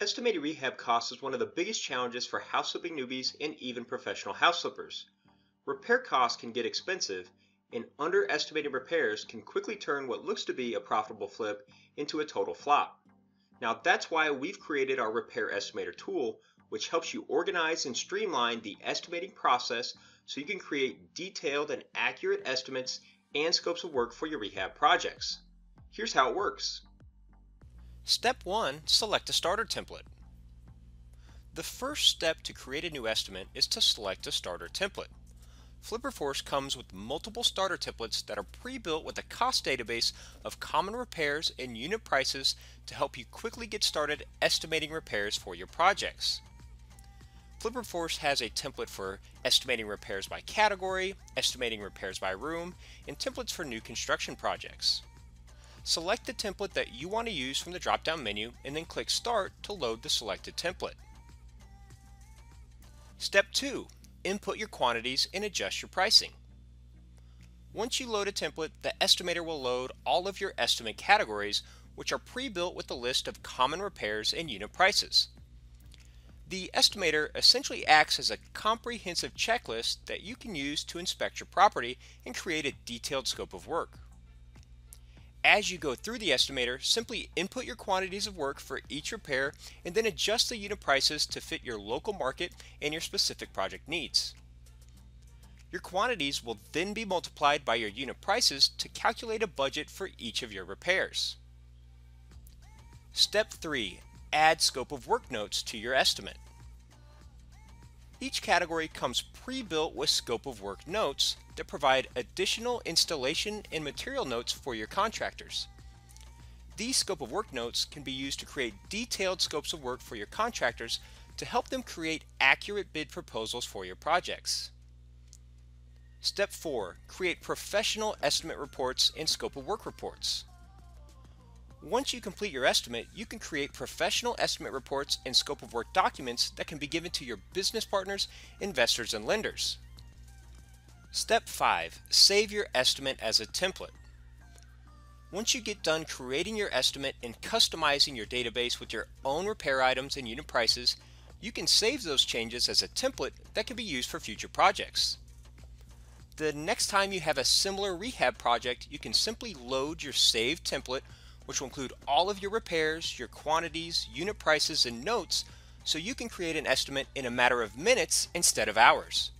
Estimating rehab costs is one of the biggest challenges for house flipping newbies and even professional house flippers. Repair costs can get expensive, and underestimating repairs can quickly turn what looks to be a profitable flip into a total flop. Now that's why we've created our Repair Estimator tool, which helps you organize and streamline the estimating process so you can create detailed and accurate estimates and scopes of work for your rehab projects. Here's how it works. Step 1. Select a starter template. The first step to create a new estimate is to select a starter template. FlipperForce comes with multiple starter templates that are pre-built with a cost database of common repairs and unit prices to help you quickly get started estimating repairs for your projects. FlipperForce has a template for estimating repairs by category, estimating repairs by room, and templates for new construction projects. Select the template that you want to use from the drop-down menu and then click Start to load the selected template. Step 2. Input your quantities and adjust your pricing. Once you load a template, the estimator will load all of your estimate categories, which are pre-built with a list of common repairs and unit prices. The estimator essentially acts as a comprehensive checklist that you can use to inspect your property and create a detailed scope of work. As you go through the estimator, simply input your quantities of work for each repair and then adjust the unit prices to fit your local market and your specific project needs. Your quantities will then be multiplied by your unit prices to calculate a budget for each of your repairs. Step 3. Add scope of work notes to your estimate. Each category comes pre-built with scope of work notes that provide additional installation and material notes for your contractors. These scope of work notes can be used to create detailed scopes of work for your contractors to help them create accurate bid proposals for your projects. Step 4. Create professional estimate reports and scope of work reports. Once you complete your estimate, you can create professional estimate reports and scope of work documents that can be given to your business partners, investors, and lenders. Step 5. Save your estimate as a template. Once you get done creating your estimate and customizing your database with your own repair items and unit prices, you can save those changes as a template that can be used for future projects. The next time you have a similar rehab project, you can simply load your saved template which will include all of your repairs, your quantities, unit prices, and notes so you can create an estimate in a matter of minutes instead of hours.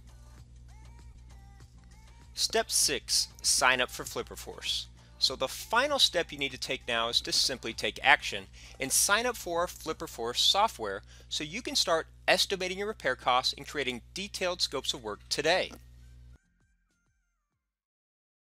Step 6. Sign up for FlipperForce. So the final step you need to take now is to simply take action and sign up for FlipperForce software so you can start estimating your repair costs and creating detailed scopes of work today.